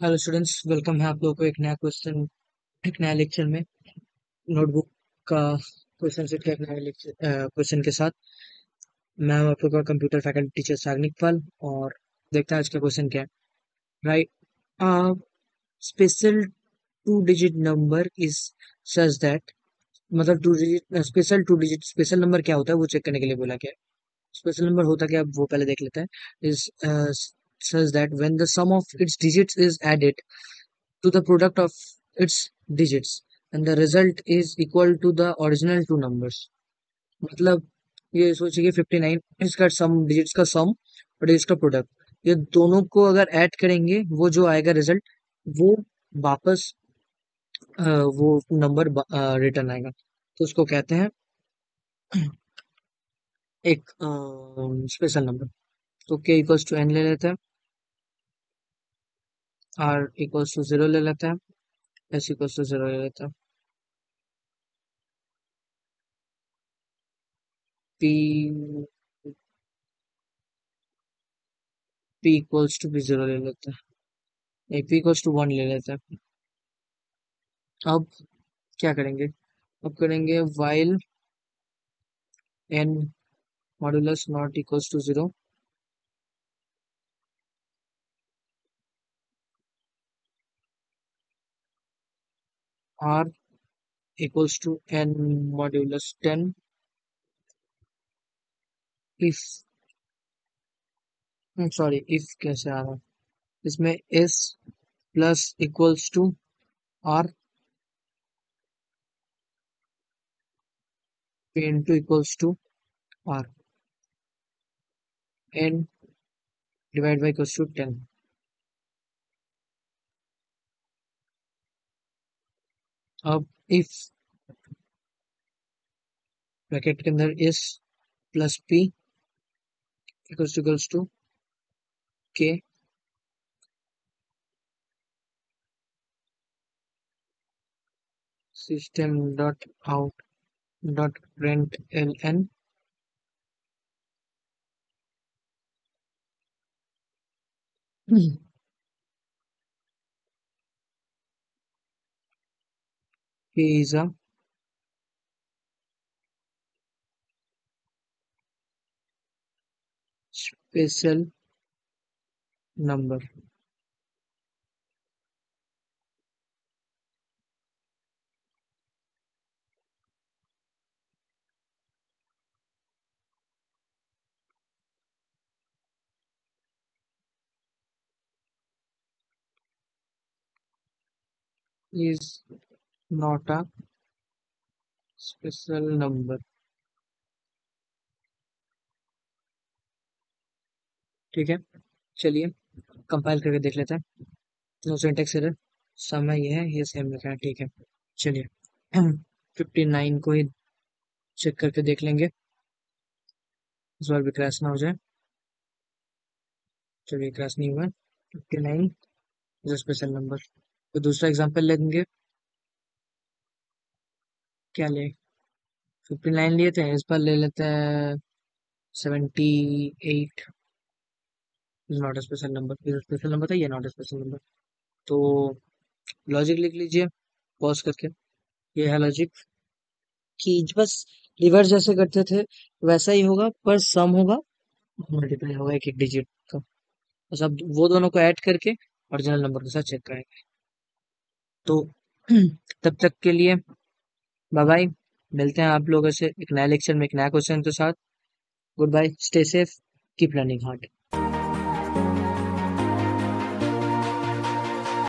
Hello students welcome है आप लोगों को एक नया क्वेश्चन एक नया लेक्चर में नोटबुक का क्वेश्चन सेट का एक नया क्वेश्चन के साथ। मैं हूँ आप लोगों का computer faculty teacher Sagnik Pal और देखते हैं आज का क्वेश्चन क्या है। Right special two digit number is such that मतलब two digit special two digit special number क्या होता है वो चेक करने के लिए बोला गया स्पेशल नंबर होता क्या वो पहले देख लेते हैं। Is such that when the sum of its digits is added to the product of its digits and the result is equal to the original two numbers मतलब ये सोचिए 59 इसका सम डिजिट्स का सम और इसका प्रोडक्ट ये दोनों को अगर ऐड करेंगे वो जो आएगा रिज़ल्ट वो वापस वो नंबर रिटर्न आएगा तो उसको कहते हैं एक स्पेशल नंबर तो के इक्वल्स टू एन ले लेते हैं आर इक्वल्स टू ज़ीरो ले लेते हैं एस इक्वल्स टू ज़ीरो ले लेते हैं। पी पी इक्वल्स टू भी ज़ीरो ले लेते हैं। नहीं पी इक्वल्स टू वन ले लेते हैं। अब क्या करेंगे? अब करेंगे while N modulus not equals to zero r equals to n modulus 10 if sorry if कैसे आ रहा है इसमें s plus equals to r p into equals to r n divided by equals to 10 अब इफ़ ब्रैकेट के अंदर S plus P equals to equals to के system dot out dot print L N is a special number. Is not a special number ठीक है, चलिए compile करके देख लेते हैं। नो सिंटेक्स एरर समय ये है, ये सेम लिखा है, ठीक है, चलिए। फिफ्टी नाइन को ही चेक करके देख लेंगे। इस बार भी क्रैश ना हो जाए। चलिए क्रैश नहीं हुआ। फिफ्टी नाइन स्पेशल नंबर तो दूसरा एग्जांपल लेंगे। क्या ले फिफ्टी नाइन लिए थे, इस पर ले लेते हैं seventy eight not special number special number था, ये नॉट स्पेशल नंबर तो लॉजिक लिख लीजिए पॉज करके। ये है लॉजिक कि बस रिवर्स जैसे करते थे, वैसा ही होगा, पर सम होगा मल्टीप्लाई होगा एक एक डिजिट का। बस अब वो दोनों को ऐड करके ओरिजिनल नंबर के साथ चेक करेंगे तो तब तक के लिए बाय बाय मिलते हैं आप लोगों से एक नया लेक्चर में, एक नया क्वेश्चन के साथ। Goodbye stay safe keep running hard